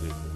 Jersey.